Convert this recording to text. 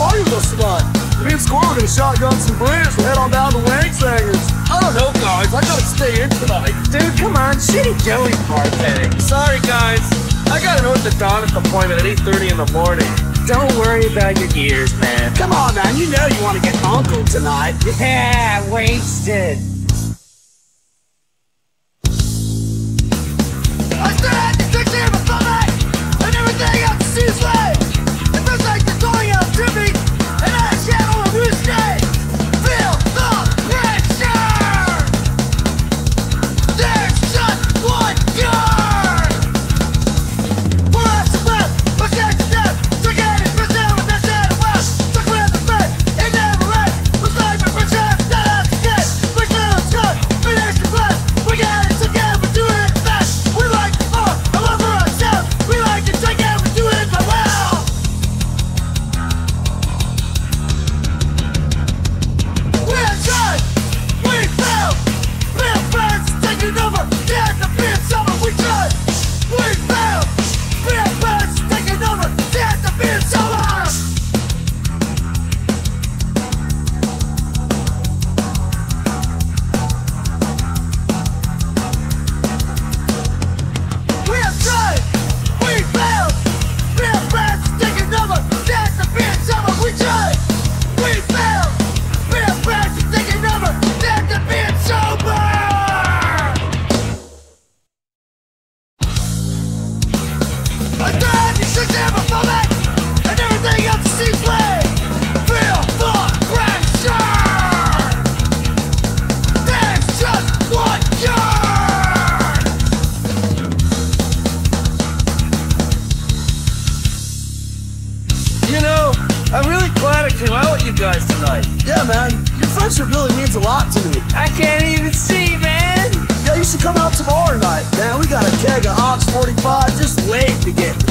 spot. Me and Squirrel are gonna shotgun some brews and head on down to Wang Sangers. I don't know, guys. I gotta stay in tonight. Dude, come on, shitty Joey party. Sorry, guys. I got an orthodontist appointment at 8.30 in the morning. Don't worry about your ears, man. Come on, man. You know you want to get uncle tonight. Yeah, wasted. I'm really glad I came out with you guys tonight. Yeah, man. Your friendship really means a lot to me. I can't even see, man. Yeah, you should come out tomorrow night, man. We got a keg of Colt 45 just